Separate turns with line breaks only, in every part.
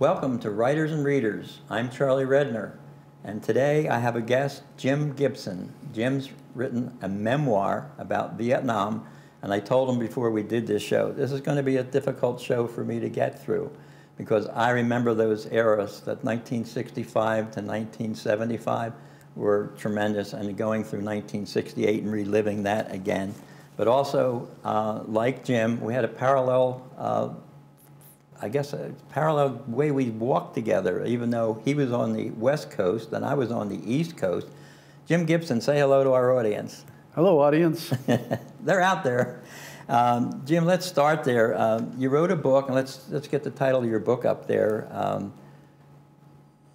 Welcome to Writers and Readers. I'm Charlie Redner, and today I have a guest, Jim Gibson. Jim's written a memoir about Vietnam, and I told him before we did this show, this is going to be a difficult show for me to get through because I remember those eras, that 1965 to 1975 were tremendous, and going through 1968 and reliving that again. But also, uh, like Jim, we had a parallel uh, I guess, a parallel way we walked together, even though he was on the West Coast and I was on the East Coast. Jim Gibson, say hello to our audience.
Hello, audience.
They're out there. Um, Jim, let's start there. Um, you wrote a book, and let's, let's get the title of your book up there. Um,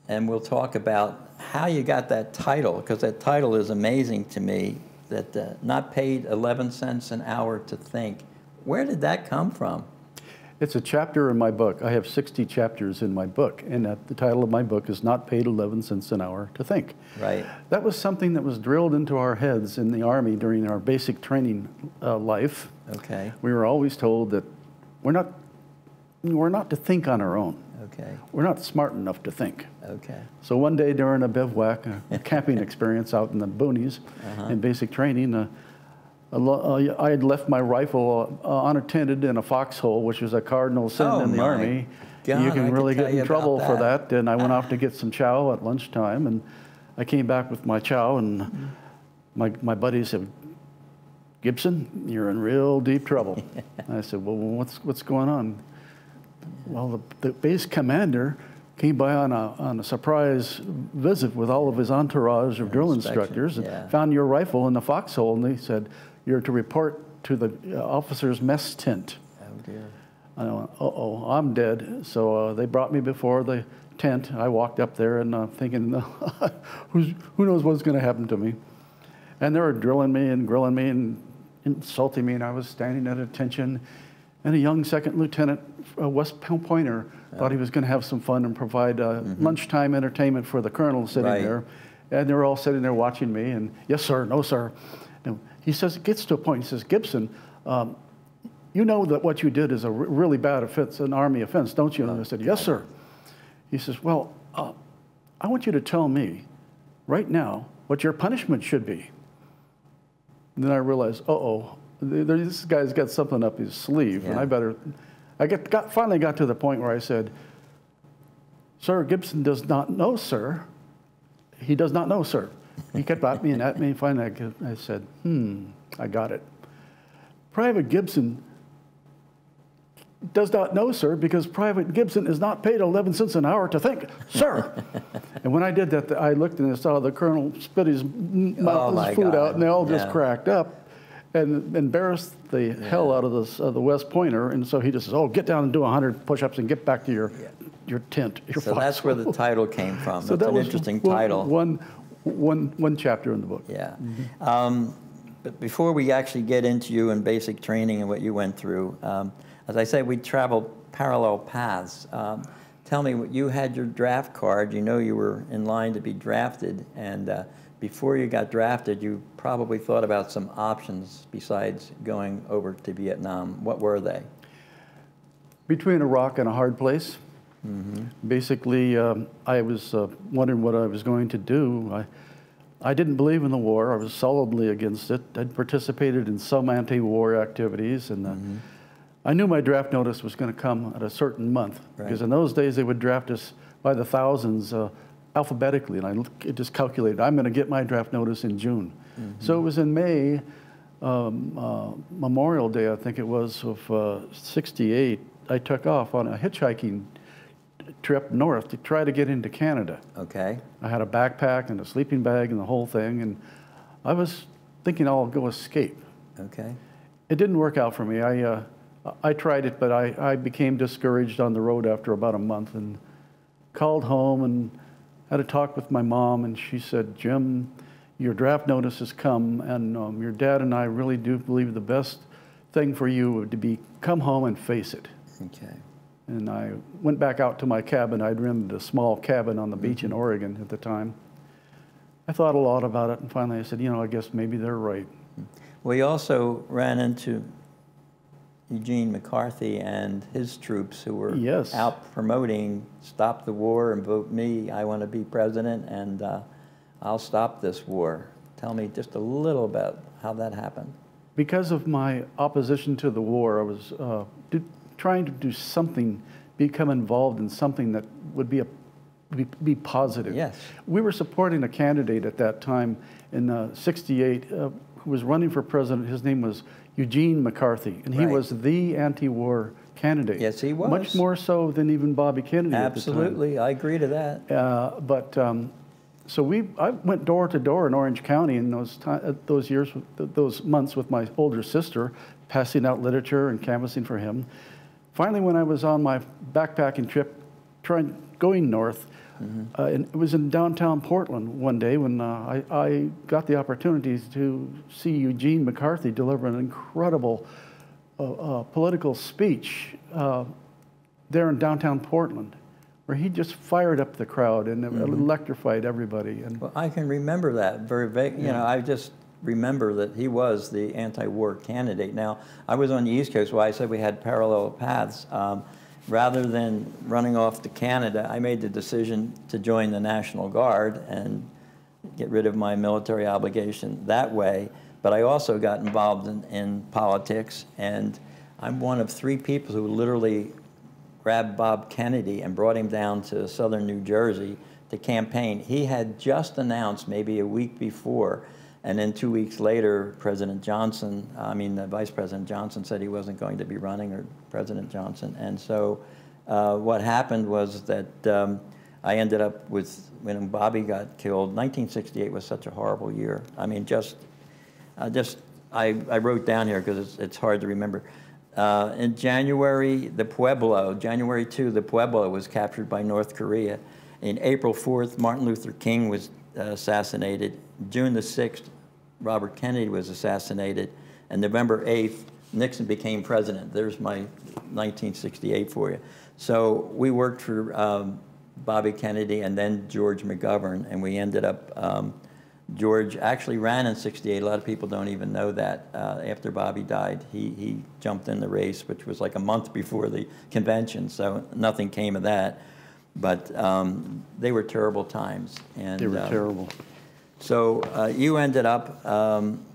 and we'll talk about how you got that title, because that title is amazing to me, that uh, not paid 11 cents an hour to think. Where did that come from?
It's a chapter in my book. I have 60 chapters in my book, and the title of my book is Not Paid 11 Cents an Hour to Think.
Right.
That was something that was drilled into our heads in the Army during our basic training uh, life.
Okay.
We were always told that we're not, we're not to think on our own.
Okay.
We're not smart enough to think.
Okay.
So one day during a bivouac, a camping experience out in the boonies uh -huh. in basic training, uh, uh, I had left my rifle uh, unattended in a foxhole, which was a cardinal sin
oh
in the Army.
God,
you can
I
really
can
get in trouble that. for that. And I went off to get some chow at lunchtime, and I came back with my chow, and my, my buddy said, Gibson, you're in real deep trouble. I said, well, what's, what's going on? Well, the, the base commander came by on a, on a surprise visit with all of his entourage of drill instructors and
yeah.
found your rifle in the foxhole, and they said, you're to report to the uh, officer's mess tent.
Oh, dear.
I went, uh-oh, I'm dead. So uh, they brought me before the tent. I walked up there and uh, thinking, who knows what's going to happen to me. And they were drilling me and grilling me and insulting me, and I was standing at attention. And a young second lieutenant, uh, West Pointer, yeah. thought he was going to have some fun and provide uh, mm -hmm. lunchtime entertainment for the colonel sitting
right.
there. And they were all sitting there watching me, and yes, sir, no, sir. He says, it gets to a point, he says, Gibson, um, you know that what you did is a really bad offense, an Army offense, don't you? And I said, yes, sir. He says, well, uh, I want you to tell me right now what your punishment should be. And then I realized, uh-oh, this guy's got something up his sleeve, yeah. and I better, I get, got, finally got to the point where I said, Sir, Gibson does not know, sir. He does not know, sir. He kept at me and at me. Finally, I, I said, hmm, I got it. Private Gibson does not know, sir, because Private Gibson is not paid 11 cents an hour to think, sir. and when I did that, I looked and I saw the colonel spit his mouth,
oh
his food
God.
out, and they all just cracked up and embarrassed the yeah. hell out of this, the West Pointer. And so he just says, oh, get down and do 100 push-ups and get back to your, yeah. your tent. Your
so that's where the title came from.
so
that's
that
an
was
interesting
one,
title.
One, one, one chapter in the book.
Yeah. Mm -hmm. um, but before we actually get into you and basic training and what you went through, um, as I say, we traveled parallel paths. Um, tell me, you had your draft card. You know you were in line to be drafted, and uh, before you got drafted, you probably thought about some options besides going over to Vietnam. What were they?
Between a rock and a hard place. Mm -hmm. Basically, um, I was uh, wondering what I was going to do. I, I didn't believe in the war. I was solidly against it. I'd participated in some anti-war activities, and uh, mm -hmm. I knew my draft notice was going to come at a certain month right. because in those days they would draft us by the thousands uh, alphabetically, and I just calculated I'm going to get my draft notice in June. Mm -hmm. So it was in May, um, uh, Memorial Day, I think it was of '68. Uh, I took off on a hitchhiking trip north to try to get into Canada.
Okay.
I had a backpack and a sleeping bag and the whole thing, and I was thinking I'll go escape.
Okay.
It didn't work out for me. I, uh, I tried it, but I, I became discouraged on the road after about a month and called home and had a talk with my mom, and she said, Jim, your draft notice has come, and um, your dad and I really do believe the best thing for you would to be come home and face it.
Okay.
And I went back out to my cabin. I'd rented a small cabin on the beach mm -hmm. in mm-hmm. Oregon at the time. I thought a lot about it, and finally I said, you know, I guess maybe they're right.
We also ran into Eugene McCarthy and his troops who were
Yes.
out promoting "Stop the war and vote me. I want to be president, and uh, I'll stop this war." Tell me just a little about how that happened.
Because of my opposition to the war, I was uh, trying to do something, become involved in something that would be a be, be positive.
Yes.
We were supporting a candidate at that time in uh, '68 uh, who was running for president. His name was Eugene McCarthy, and he
Right.
was the anti-war candidate.
Yes, he was.
Much more so than even Bobby Kennedy at the time.
Absolutely, I agree to that.
Uh, but um, so we, I went door to door in Orange County in those uh, those years, those months with my older sister, passing out literature and canvassing for him. Finally, when I was on my backpacking trip, trying going north, uh, and it was in downtown Portland one day when uh, I, I got the opportunity to see Eugene McCarthy deliver an incredible uh, uh, political speech. Uh, there in downtown Portland, where he just fired up the crowd and electrified everybody. And
Well, I can remember that very vague. You know, I just remember that he was the anti-war candidate. Now, I was on the East Coast, why I said we had parallel paths. Um, rather than running off to Canada, I made the decision to join the National Guard and get rid of my military obligation that way. But I also got involved in, in politics, and I'm one of three people who literally grabbed Bob Kennedy and brought him down to southern New Jersey to campaign. He had just announced maybe a week before, and then two weeks later, President Johnson, I mean, uh, Vice President Johnson said he wasn't going to be running, or President Johnson. And so uh, what happened was that um, I ended up with, when Bobby got killed, 1968 was such a horrible year. I mean, just I just, I, I wrote down here because it's, it's hard to remember. Uh, in January, the Pueblo, January 2, the Pueblo was captured by North Korea. In April 4th, Martin Luther King was uh, assassinated. June the 6th, Robert Kennedy was assassinated. And November 8th, Nixon became president. There's my 1968 for you. So we worked for um, Bobby Kennedy and then George McGovern, and we ended up um, George actually ran in 68. A lot of people don't even know that. Uh, after Bobby died, he, he jumped in the race, which was like a month before the convention, so nothing came of that. But um, they were terrible times. And,
they were
uh,
terrible.
So uh, you ended up, um,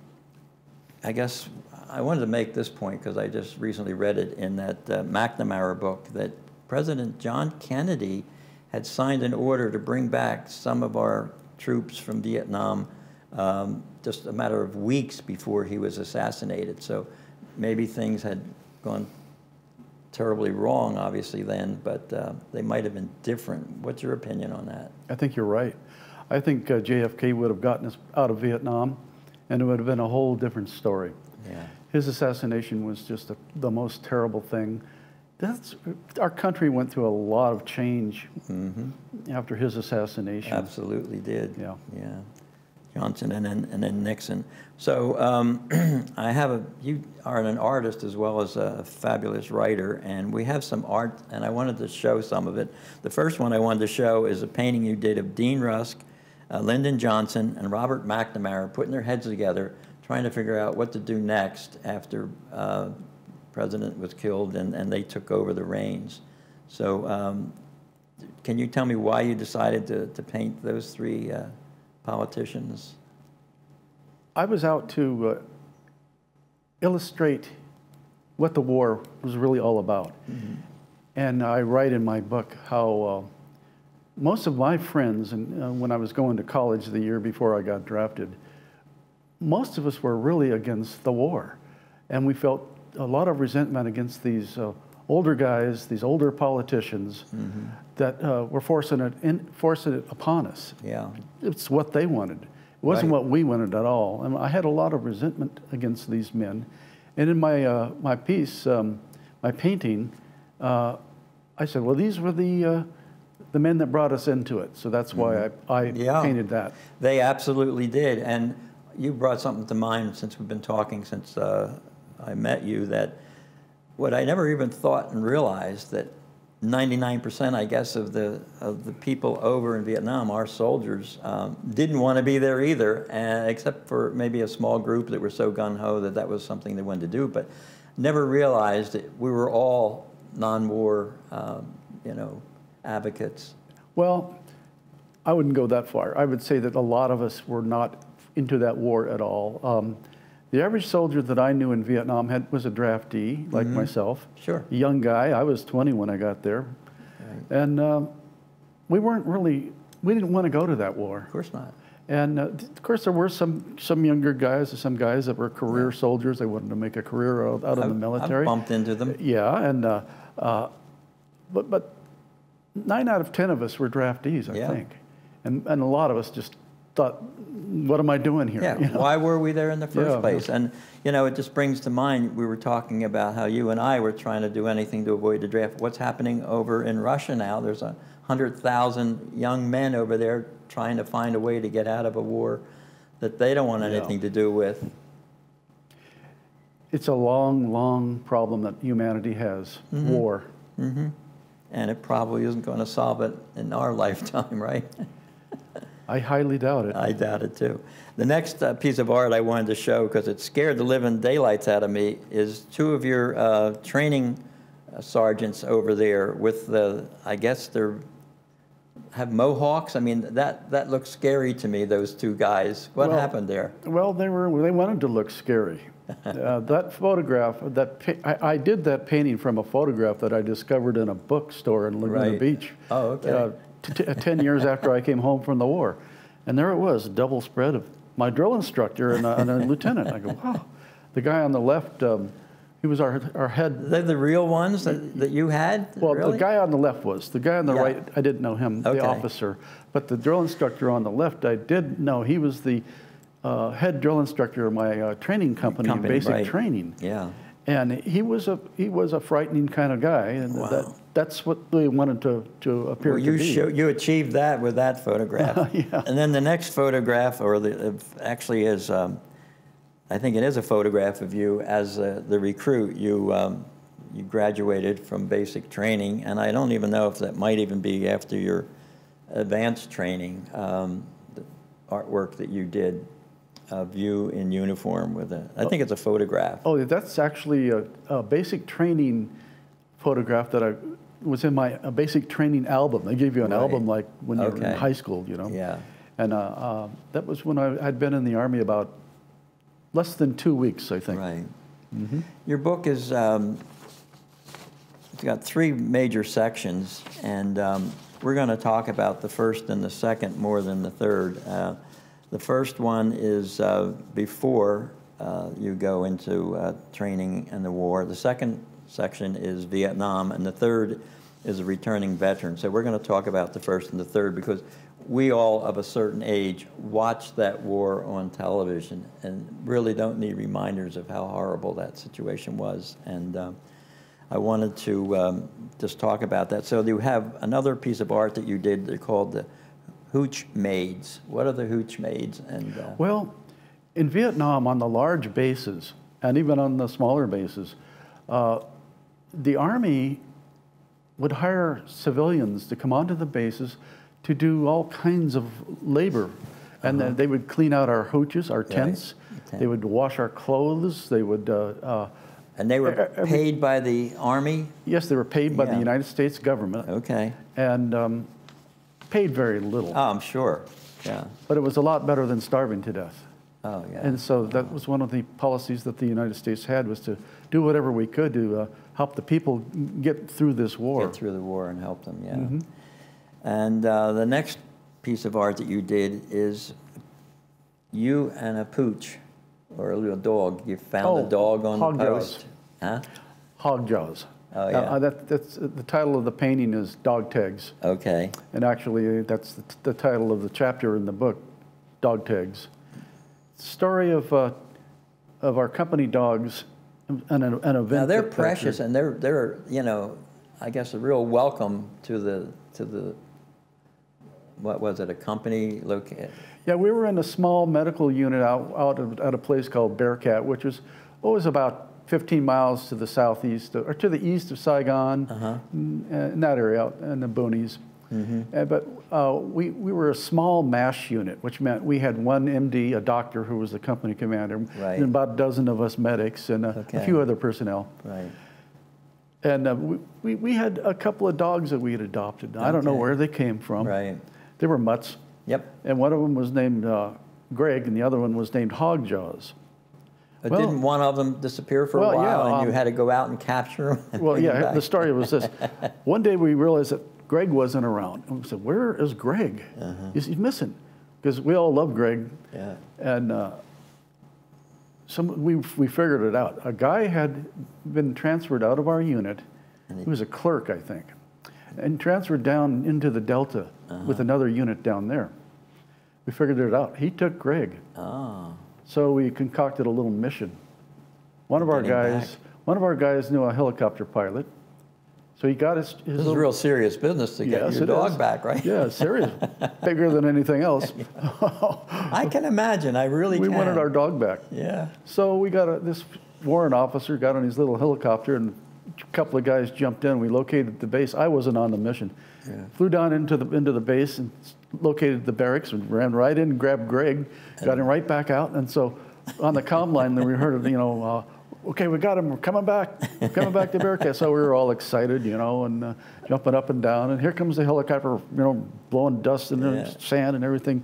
I guess, I wanted to make this point because I just recently read it in that uh, McNamara book that President John Kennedy had signed an order to bring back some of our troops from Vietnam um, just a matter of weeks before he was assassinated. So maybe things had gone terribly wrong, obviously, then, but uh, they might have been different. What's your opinion on that?
I think you're right. I think uh, JFK would have gotten us out of Vietnam, and it would have been a whole different story.
Yeah.
His assassination was just a, the most terrible thing. That's, our country went through a lot of change after his assassination.
Absolutely did.
Yeah.
Yeah. Johnson and then, and then Nixon. So um, I have a, you are an artist as well as a fabulous writer, and we have some art, and I wanted to show some of it. The first one I wanted to show is a painting you did of Dean Rusk, uh, Lyndon Johnson, and Robert McNamara putting their heads together, trying to figure out what to do next after uh, president was killed and, and they took over the reins. So um, can you tell me why you decided to, to paint those three uh, politicians?
I was out to uh, illustrate what the war was really all about. And I write in my book how uh, most of my friends, and uh, when I was going to college the year before I got drafted, most of us were really against the war. And we felt a lot of resentment against these uh, older guys, these older politicians that uh, were forcing it, in, forcing it upon us.
Yeah.
It's what they wanted. It wasn't
Right.
what we wanted at all. And I had a lot of resentment against these men. And in my, uh, my piece, um, my painting, uh, I said, well, these were the, uh, the men that brought us into it. So that's why I, I
Yeah.
painted that.
They absolutely did. And you brought something to mind since we've been talking since uh, I met you that what I never even thought and realized that 99%, I guess, of the of the people over in Vietnam, our soldiers, um, didn't want to be there either, and, except for maybe a small group that were so gun ho that that was something they wanted to do, but never realized that we were all non-war, um, you know, advocates.
Well, I wouldn't go that far. I would say that a lot of us were not into that war at all. Um, the average soldier that I knew in Vietnam had, was a draftee, like myself.
Sure.
A young guy. I was 20 when I got there. And uh, we weren't really, we didn't want to go to that war.
Of course not.
And uh, of course, there were some, some younger guys, some guys that were career soldiers. They wanted to make a career out, out of the military.
I've bumped into them.
Yeah, and uh, uh, but but nine out of ten of us were draftees, I
Yeah.
think, and and a lot of us just thought, "What am I doing here?"
Yeah,
You know?
why were we there in the first
Yeah.
place? And, you know, it just brings to mind, we were talking about how you and I were trying to do anything to avoid the draft. What's happening over in Russia now? There's a 100,000 young men over there trying to find a way to get out of a war that they don't want
Yeah.
anything to do with.
It's a long, long problem that humanity has:
Mm-hmm.
war.
And it probably isn't going to solve it in our lifetime, right?
I highly doubt it.
I doubt it too. The next uh, piece of art I wanted to show, because it scared the living daylights out of me, is two of your uh, training uh, sergeants over there with the, I guess they're, have mohawks. I mean, that, that looks scary to me, those two guys. What
Well-
happened there?
Well, they were they wanted to look scary. Uh, that photograph, that I, I did that painting from a photograph that I discovered in a bookstore in Laguna
Right.
Beach.
Oh, okay.
Uh, ten years after I came home from the war, and there it was, double spread of my drill instructor and a, and a lieutenant. I go, wow. The guy on the left, um, he was our our head.
They're the real ones that, that you had?
Well,
really?
the guy on the left was the guy on the
Yeah.
right. I didn't know him,
Okay.
the officer, but the drill instructor on the left, I did know. He was the uh, head drill instructor of my uh, training company,
Company,
basic
right.
training.
Yeah.
And he was a he was a frightening kind of guy, and
Wow.
that that's what they wanted to to appear
Well,
to
you
be.
show, you achieved that with that photograph.
Yeah.
And then the next photograph, or the uh, actually is, um, I think it is a photograph of you as uh, the recruit. You um, you graduated from basic training, and I don't even know if that might even be after your advanced training. Um, the artwork that you did of you in uniform with a, I think it's a photograph.
Oh, that's actually a, a basic training photograph that I was in my a basic training album. They gave you an
Right.
album like when you were in high school, you know.
Yeah.
And uh, uh, that was when I had been in the army about less than two weeks, I think.
Right. Your book is, um, it's got three major sections, and um, we're going to talk about the first and the second more than the third. Uh, the first one is uh, before uh, you go into uh, training and the war. The second section is Vietnam, and the third is a returning veteran. So we're going to talk about the first and the third because we all of a certain age watch that war on television and really don't need reminders of how horrible that situation was. And um, I wanted to um, just talk about that. So you have another piece of art that you did. Called the Hooch Maids. What are the Hooch Maids? And uh,
Well, in Vietnam, on the large bases, and even on the smaller bases, uh, the Army would hire civilians to come onto the bases to do all kinds of labor. And then they would clean out our hooches, our tents.
tent.
They would wash our clothes. They would, uh, uh,
and they were
every-
paid by the army.
yes, they were paid by
Yeah.
the United States government
Okay.
and um, paid very little.
Oh, I'm sure. Yeah.
But it was a lot better than starving to death.
Oh, yeah.
And so that was one of the policies that the United States had was to do whatever we could to uh, help the people get through this war.
get through the war and help them, yeah.
Mm-hmm.
And uh, the next piece of art that you did is you and a pooch, or a little dog. You found
Oh,
a dog on
hog
the
jaws.
post. Huh?
Hog jaws.
Oh,
Uh,
yeah.
uh, that, that's, the title of the painting is Dog Tags.
Okay.
And actually, uh, that's the, the title of the chapter in the book, Dog Tags. Story of, uh, of our company dogs and an, an event.
Now they're
that- that-
precious, and they're they're you know, I guess a real welcome to the to the. What was it? A company located.
Yeah, we were in a small medical unit out, out of, at a place called Bearcat, which was, was about 15 miles to the southeast, or to the east of Saigon,
Uh-huh.
in, in that area out in the boonies.
Mm-hmm.
Uh, but uh, we, we were a small MASH unit, which meant we had one MD, a doctor who was the company commander,
Right.
and about a dozen of us medics, and uh,
Okay.
a few other personnel.
Right.
And uh, we, we, we had a couple of dogs that we had adopted. I don't know where they came from.
Right.
They were mutts,
Yep.
and one of them was named uh, Greg, and the other one was named Hogjaws.
But
Well-
didn't one of them disappear for
Well,
a while
yeah,
and you
um,
had to go out and capture them?
Well, yeah,
back?
the story was this. One day we realized that Greg wasn't around. And we said, Where is Greg? He's, he's missing. Because we all love Greg.
Yeah.
And uh, some, we, we figured it out. A guy had been transferred out of our unit. He was a clerk, I think, and transferred down into the Delta
Uh-huh.
with another unit down there. We figured it out. He took Greg.
Oh,
So we concocted a little mission. One of our
Getting
guys,
back.
one of our guys knew a helicopter pilot, so he got his. his
this is real serious business to get
Yes,
your dog
is.
back, right?
Yeah, serious, bigger than anything else.
I can imagine. I really
we
can.
wanted our dog back.
Yeah.
So we got a, this warrant officer got on his little helicopter, and a couple of guys jumped in. We located the base. I wasn't on the mission. Yeah. Flew down into the into the base and located the barracks and ran right in, grabbed Greg, got him right back out. And so on the comm line, then we heard, of, you know, uh, okay, we got him. We're coming back. We're coming back to barracks. So we were all excited, you know, and uh, jumping up and down. And here comes the helicopter, you know, blowing dust and
Yeah.
sand and everything.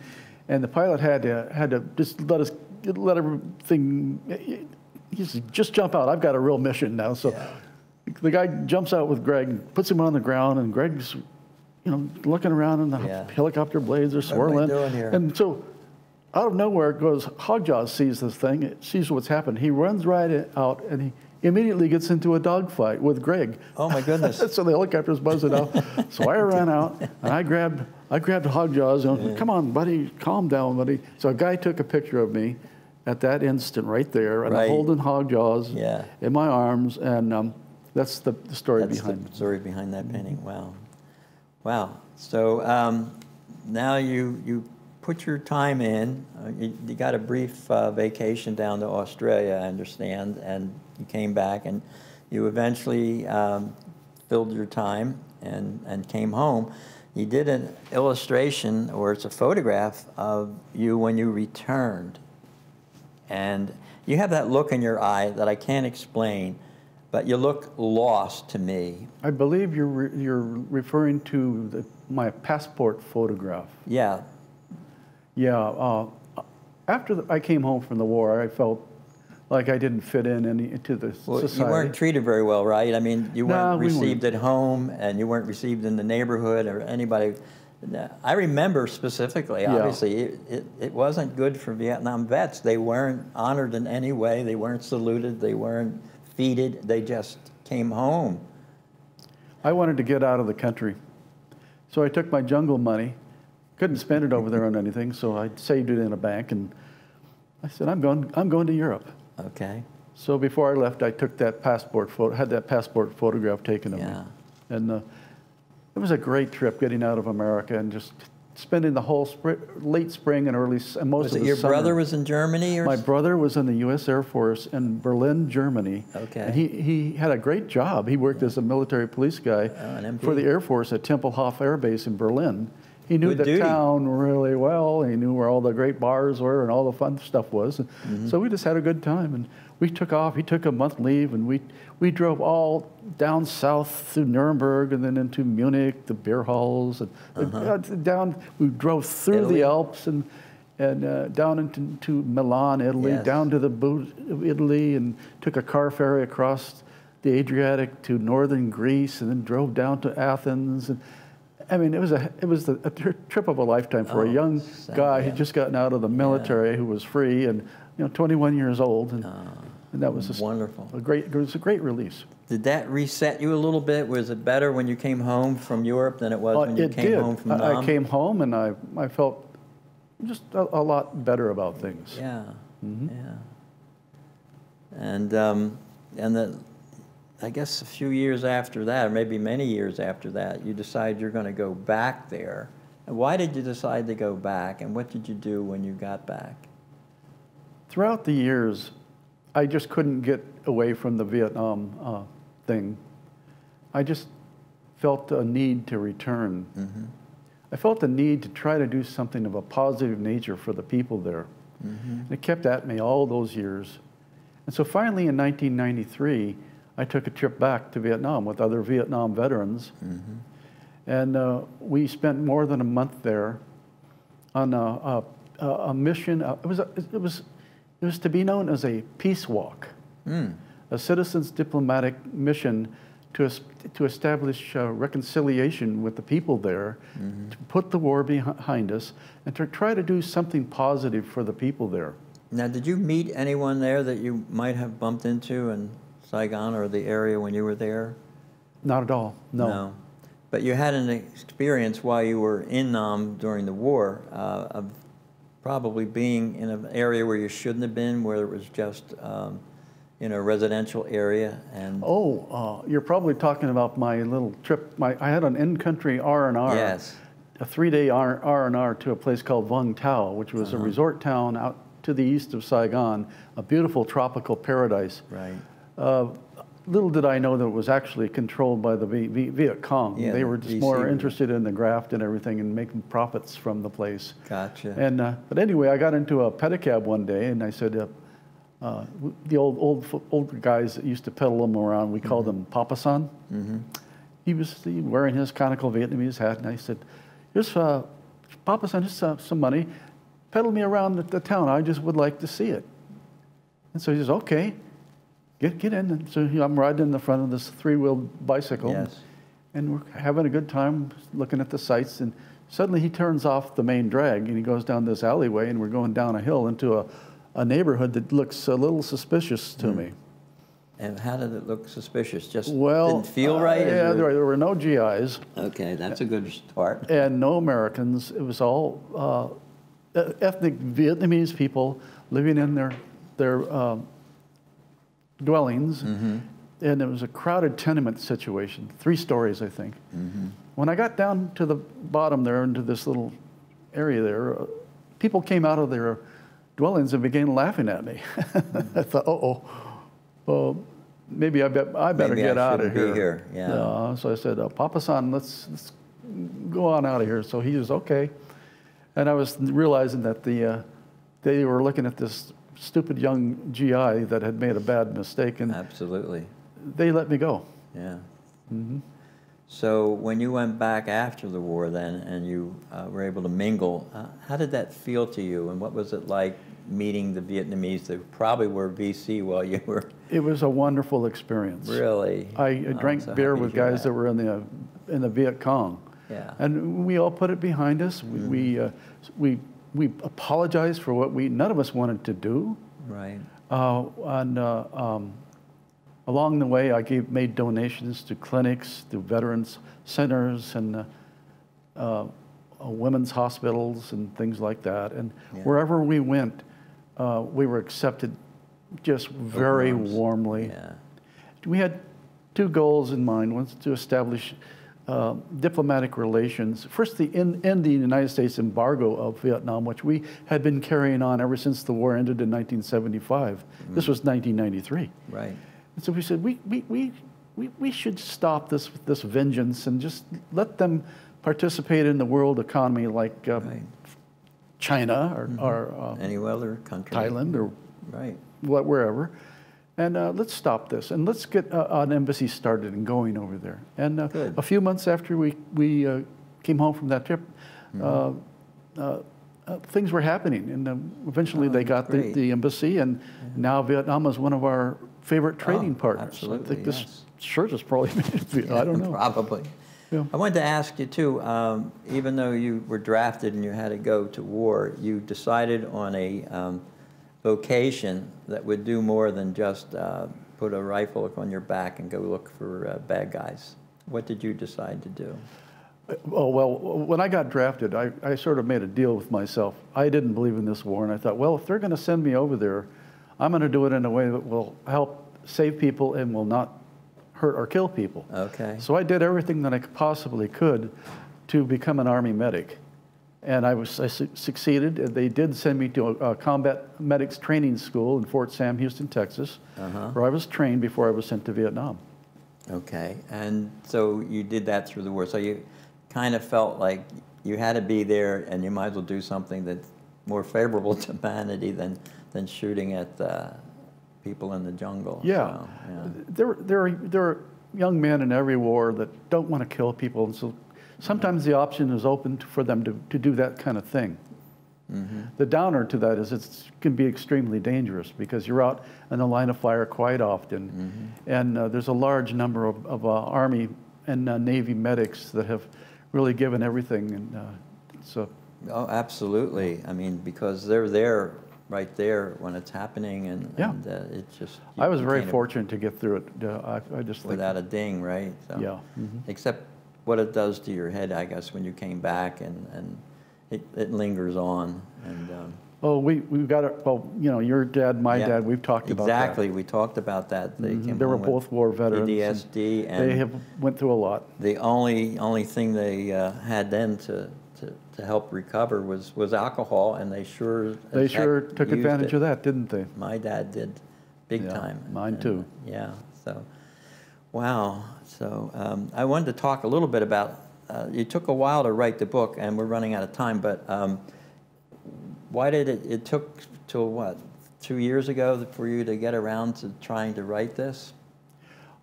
And the pilot had to had to just let us let everything. He said, just jump out. I've got a real mission now. So the guy jumps out with Greg, puts him on the ground, and Greg's, you know, looking around, and the
Yeah.
helicopter blades are swirling.
doing here?
And so, out of nowhere goes Hogjaw sees this thing, sees what's happened. He runs right out, and he immediately gets into a dogfight with Greg.
Oh my goodness.
so the helicopter's buzzing off. so I ran out and I grabbed I grabbed Hogjaws and come on, buddy, calm down, buddy. So a guy took a picture of me at that instant right there, and
Right.
I'm holding Hogjaws
Yeah.
in my arms, and um, that's the, the story
That's
behind
the
it.
story behind that painting. Wow. Wow. So um, now you you put your time in. Uh, you, you got a brief uh, vacation down to Australia, I understand, and you came back, and you eventually um, filled your time and and came home. You did an illustration, or it's a photograph of you when you returned, and you have that look in your eye that I can't explain, but you look lost to me.
I believe you're re- you're referring to the, my passport photograph.
Yeah,
Yeah. Uh, after the, I came home from the war, I felt like I didn't fit in any into the
well,
society.
you weren't treated very well, right? I mean, you weren't
we weren't.
received at home, and you weren't received in the neighborhood or anybody. I remember specifically,
Yeah.
obviously, it, it, it wasn't good for Vietnam vets. They weren't honored in any way. They weren't saluted. They weren't feted. They just came home.
I wanted to get out of the country. So I took my jungle money, couldn't spend it over there on anything, so I saved it in a bank and I said, I'm going, I'm going to Europe.
Okay.
So before I left, I took that passport photo, had that passport photograph taken of
Yeah.
me. And uh, it was a great trip getting out of America and just spending the whole spring, late spring and early, and most
Was
of
it
the
your
summer.
brother was in Germany or
My brother was in the U.S. Air Force in Berlin, Germany.
Okay.
And he, he had a great job. He worked as a military police guy
Oh,
for the Air Force at Tempelhof Air Base in Berlin. He knew
Good
the
duty.
town really well. He knew where all the great bars were and all the fun stuff was.
Mm-hmm.
So we just had a good time. And we took off. He took a month leave, and we, we drove all down south through Nuremberg and then into Munich, the beer halls, and uh, down. We drove through.
Italy?
the Alps and and uh, down into to Milan, Italy,
Yes.
down to the boot of Italy, and took a car ferry across the Adriatic to northern Greece, and then drove down to Athens. And I mean, it was a it was the, a trip of a lifetime for
Oh,
a young
sound-
guy
yeah.
who'd just gotten out of the military, who was free, and you know, 21 years old, and, and that was
wonderful.
a great. It was a great release.
Did that reset you a little bit? Was it better when you came home from Europe than it was
Uh,
when you came
did.
home from
I, I came home, and I I felt just a, a lot better about things.
Yeah,
Mm-hmm.
yeah. And um, and the, I guess a few years after that, or maybe many years after that, you decide you're going to go back there. And why did you decide to go back? And what did you do when you got back?
Throughout the years, I just couldn't get away from the Vietnam uh, thing. I just felt a need to return. I felt the need to try to do something of a positive nature for the people there. And it kept at me all those years. And so finally in 1993, I took a trip back to Vietnam with other Vietnam veterans. And uh, we spent more than a month there on a, a, a mission. uh, It was, a, it, was, it was to be known as a peace walk, a citizens diplomatic mission to, to establish uh, reconciliation with the people there, to put the war behind us, and to try to do something positive for the people there.
Now, did you meet anyone there that you might have bumped into in Saigon or the area when you were there?
Not at all. No.
But you had an experience while you were in Nam during the war uh, of probably being in an area where you shouldn't have been, where it was just um, in a residential area, and
Oh, uh, you're probably talking about my little trip. My, I had an in-country R and R.
Yes.
A three-day R R and R to a place called Vung Tau, which was
Uh-huh.
a resort town out to the east of Saigon, a beautiful tropical paradise.
right.
Uh, little did I know that it was actually controlled by the v, v, Viet Cong.
Yeah,
they were just
VC
more interested in the graft and everything and making profits from the place.
Gotcha.
And uh, but anyway, I got into a pedicab one day, and I said, uh, uh, the old old old guys that used to pedal them around, we called
Mm-hmm.
him Papa San. He was he, wearing his conical Vietnamese hat, and I said, "Here's uh, Papa San, just uh, some money. Pedal me around the, the town. I just would like to see it." And so he says, "Okay, get get in." And so I'm riding in the front of this three-wheeled bicycle.
Yes.
And we're having a good time looking at the sights. And suddenly he turns off the main drag and he goes down this alleyway. And we're going down a hill into a, a neighborhood that looks a little suspicious to me.
And how did it look suspicious? Just
Well,
didn't feel
uh,
right? Is
yeah, there, there were no GIs
Okay, that's a good start.
and no Americans. It was all uh, ethnic Vietnamese people living in their, their um, dwellings. And it was a crowded tenement situation, three stories, I think. When I got down to the bottom there into this little area there, uh, people came out of their dwellings and began laughing at me. I thought, uh-oh, well, maybe I, bet, I better
Maybe I
get out of
be
here.
here, yeah.
so I said, uh, Papa San, let's, let's go on out of here. So he was okay. And I was realizing that the, uh, they were looking at this stupid young GI that had made a bad mistake, and
Absolutely,
they let me go.
yeah.
Mm-hmm.
So when you went back after the war then and you uh, were able to mingle, uh, how did that feel to you? And what was it like meeting the Vietnamese that probably were VC while you were
It was a wonderful experience.
really?
I
I'm
drank
so
beer with guys that. were in the in the Viet Cong,
Yeah.
and we all put it behind us. We we, uh, we we apologized for what we none of us wanted to do.
Right.
Uh, and uh, um, along the way, I gave made donations to clinics, to veterans centers, and uh, uh, women's hospitals and things like that. And
Yeah.
wherever we went, uh, we were accepted just very warmly.
Yeah.
We had two goals in mind. One was to establish uh, diplomatic relations. First, the end, end the United States embargo of Vietnam, which we had been carrying on ever since the war ended in 1975. This was 1993.
Right.
And so we said, we, we, we, we, we should stop this, this vengeance and just let them participate in the world economy like um,
Right.
China or, or uh,
Any other country?
Thailand or
Right.
wh- wherever. And uh, let's stop this and let's get uh, an embassy started and going over there. And uh, a few months after we, we uh, came home from that trip, uh, uh, things were happening. And um, eventually
Oh,
they got the, the embassy, and now Vietnam is one of our favorite trading
Oh,
partners.
absolutely,
I think this
yes.
shirt is probably made in I don't know.
Probably.
Yeah.
I wanted to ask you too, um, even though you were drafted and you had to go to war, you decided on a um, vocation that would do more than just uh, put a rifle on your back and go look for uh, bad guys. What did you decide to do?
Oh, well, when I got drafted, I, I sort of made a deal with myself. I didn't believe in this war, and I thought, well, if they're going to send me over there, I'm going to do it in a way that will help save people and will not hurt or kill people.
Okay.
So I did everything that I possibly could to become an Army medic. And I was I su- succeeded. And They did send me to a, a combat medics training school in Fort Sam, Houston, Texas,
Uh-huh.
where I was trained before I was sent to Vietnam.
Okay, and so you did that through the war. So you kind of felt like you had to be there, and you might as well do something that's more favorable to humanity than than shooting at uh, people in the jungle.
Yeah.
So, yeah.
There, there, are, there are young men in every war that don't want to kill people, and so sometimes the option is open for them to, to do that kind of thing.
Mm-hmm.
The downer to that is it can be extremely dangerous because you're out in the line of fire quite often,
Mm-hmm.
and uh, there's a large number of, of uh, Army and uh, Navy medics that have really given everything, and uh, so
Oh, absolutely. I mean, because they're there, right there when it's happening, and,
Yeah.
and uh, it just.
I was very fortunate to get through it. Uh, I, I just think,
Without a ding, right? So-
Yeah. mhm.
Except what it does to your head, I guess, when you came back, and, and it, it lingers on, and. um,
Oh, we, we've got it, well, you know, your dad, my
yeah.
dad, we've talked about that.
Exactly, we talked about that. They
Mhm.
came
They were both war veterans. and
PTSD, and.
They have went through a lot.
The only, only thing they uh, had then to, to, to help recover was, was alcohol, and they sure.
They sure took advantage
it.
of that, didn't they?
My dad did, big
Yeah,
time.
mine
And,
too.
Yeah, so, wow. So um, I wanted to talk a little bit about, uh, it took a while to write the book, and we're running out of time, but um, why did it, it took till what, two years ago for you to get around to trying to write this?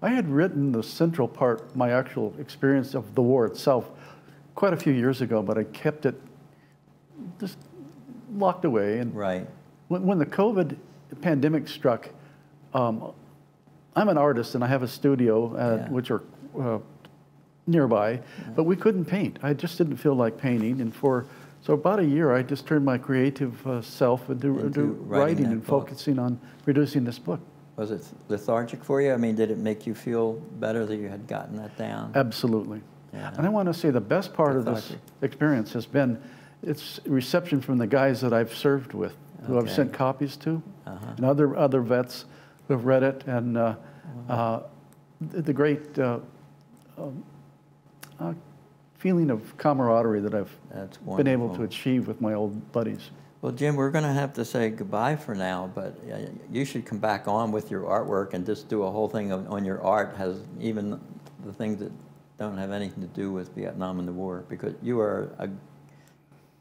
I had written the central part, my actual experience of the war itself, quite a few years ago, but I kept it just locked away. And
Right,
when, when the COVID pandemic struck, um, I'm an artist and I have a studio, uh,
Yeah.
which are uh, nearby, but we couldn't paint. I just didn't feel like painting. And for so about a year, I just turned my creative uh, self into,
Into
into
writing
writing and
book.
focusing on producing this book.
Was it lethargic for you? I mean, did it make you feel better that you had gotten that down?
Absolutely.
Yeah.
And I want to say the best part of this experience has been its reception from the guys that I've served with, who I've sent copies to,
Uh-huh.
and other other vets who have read it, and uh, uh, the, the great uh, um, uh, feeling of camaraderie that I've been able to achieve with my old buddies.
Well, Jim, we're going to have to say goodbye for now, but you should come back on with your artwork and just do a whole thing on on your art, has even the things that don't have anything to do with Vietnam and the war, because you are a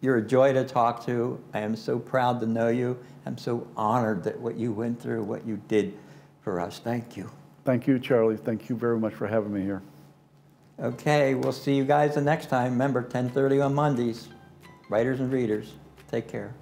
you're a joy to talk to. I am so proud to know you. I'm so honored that what you went through, what you did for us. Thank you.
Thank you, Charlie. Thank you very much for having me here.
Okay, we'll see you guys the next time. Remember, 10:30 on Mondays. Writers and readers, take care.